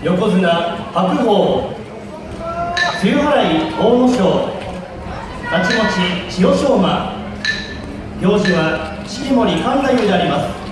横綱白鵬露払い大野将太刀持ち千代翔馬。行事は式守神太夫であります。